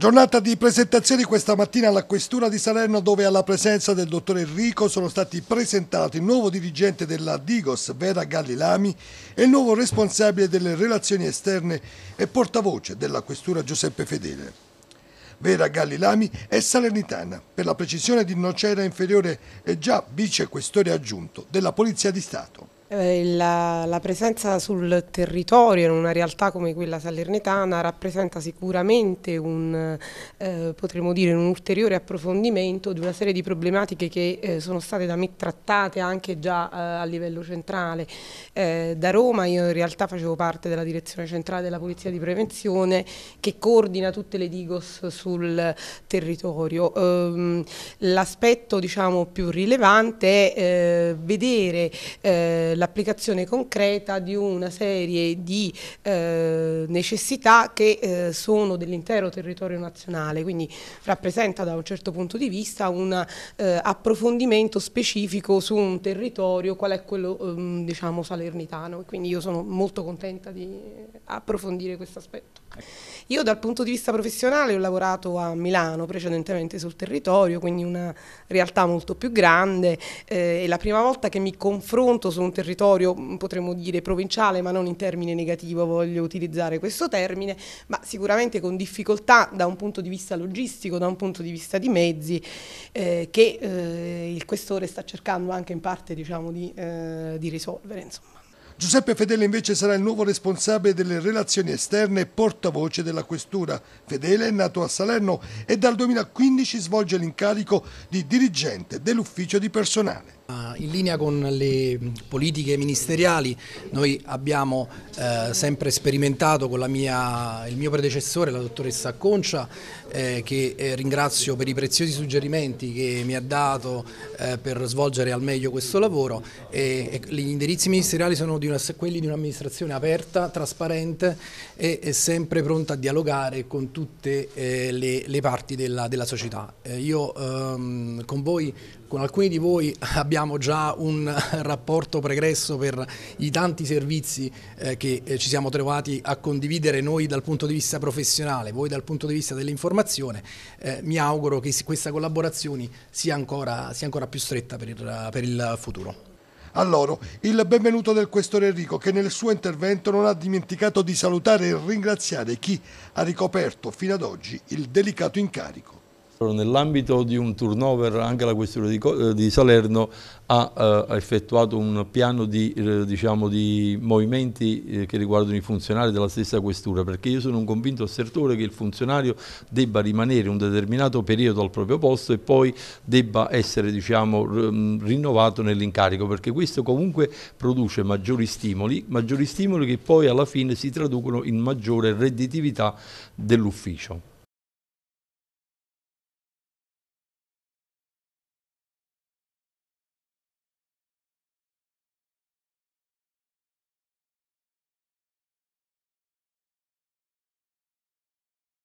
Giornata di presentazioni questa mattina alla Questura di Salerno dove alla presenza del dottor Enrico sono stati presentati il nuovo dirigente della Digos Vera Gallilami e il nuovo responsabile delle relazioni esterne e portavoce della Questura Giuseppe Fedele. Vera Gallilami è salernitana, per la precisione di Nocera Inferiore è già vice questore aggiunto della Polizia di Stato. Eh, la, la, presenza sul territorio in una realtà come quella salernitana rappresenta sicuramente un, eh, potremmo dire, un ulteriore approfondimento di una serie di problematiche che eh, sono state da me trattate anche già eh, a livello centrale. Eh, da Roma io in realtà facevo parte della direzione centrale della Polizia di Prevenzione che coordina tutte le Digos sul territorio. Ehm, l'aspetto diciamo, più rilevante è eh, vedere l'applicazione concreta di una serie di eh, necessità che eh, sono dell'intero territorio nazionale, quindi rappresenta da un certo punto di vista un eh, approfondimento specifico su un territorio qual è quello ehm, diciamo salernitano, quindi io sono molto contenta di approfondire questo aspetto. Io dal punto di vista professionale ho lavorato a Milano precedentemente sul territorio, quindi una realtà molto più grande, eh, è la prima volta che mi confronto su un territorio, mm, potremmo dire provinciale, ma non in termine negativo, voglio utilizzare questo termine, ma sicuramente con difficoltà da un punto di vista logistico, da un punto di vista di mezzi, eh, che eh, il questore sta cercando anche in parte diciamo, di, eh, di risolvere. Insomma. Giuseppe Fedele invece sarà il nuovo responsabile delle relazioni esterne e portavoce della questura. Fedele è nato a Salerno e dal 2015 svolge l'incarico di dirigente dell'ufficio di personale. In linea con le politiche ministeriali noi abbiamo eh, sempre sperimentato con mia, il mio predecessore, la dottoressa Acconcia, eh, che eh, ringrazio per i preziosi suggerimenti che mi ha dato eh, per svolgere al meglio questo lavoro. E, e gli indirizzi ministeriali sono di una, quelli di un'amministrazione aperta, trasparente e, e, sempre pronta a dialogare con tutte eh, le, le, parti della, della società. Eh, io ehm, con voi con alcuni di voi abbiamo già un rapporto pregresso per i tanti servizi eh, che eh, ci siamo trovati a condividere noi dal punto di vista professionale, voi dal punto di vista dell'informazione. Eh, mi auguro che questa collaborazione sia ancora, sia ancora più stretta per il, per il futuro. A loro il benvenuto del questore Enrico che nel suo intervento non ha dimenticato di salutare e ringraziare chi ha ricoperto fino ad oggi il delicato incarico. Nell'ambito di un turnover anche la questura di, eh, di Salerno ha eh, effettuato un piano di, eh, diciamo, di movimenti eh, che riguardano i funzionari della stessa questura perché io sono un convinto assertore che il funzionario debba rimanere un determinato periodo al proprio posto e poi debba essere diciamo, rinnovato nell'incarico perché questo comunque produce maggiori stimoli, maggiori stimoli che poi alla fine si traducono in maggiore redditività dell'ufficio.